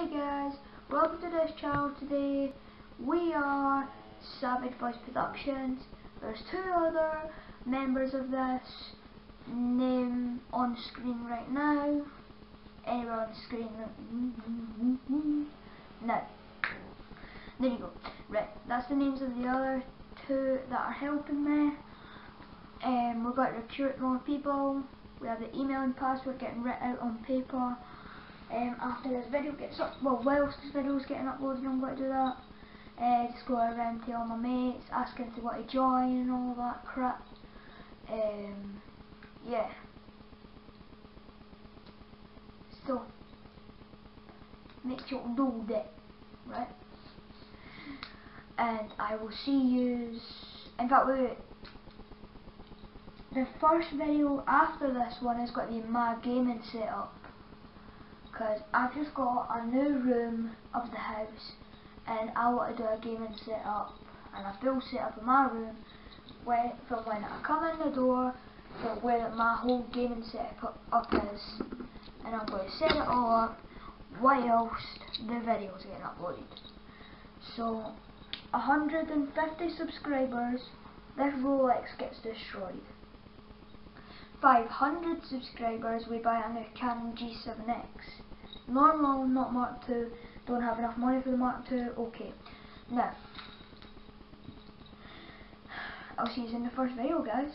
Hey guys, welcome to this channel today. We are Savage Boys Productions. There's two other members of this name on screen right now. Anywhere on screen. No. There you go. Right, that's the names of the other two that are helping me. Um, we've got to recruit more people. We have the email and password getting written out on paper um, after this video gets up, well whilst this video is getting uploaded I'm going to do that. Uh, just go around to all my mates, asking they want to join and all that crap. Um, yeah. So, make sure to do that, right? And I will see you, in fact wait, the first video after this one is going to be my gaming setup because I've just got a new room of the house and I want to do a gaming setup and a full setup in my room where, from when I come in the door to where my whole gaming setup up is and I'm going to set it all up whilst the video is getting uploaded. So 150 subscribers this Rolex gets destroyed. 500 subscribers we buy a new Canon G7X normal, not Mark 2, don't have enough money for the Mark 2, okay. Now, I'll see you in the first video guys.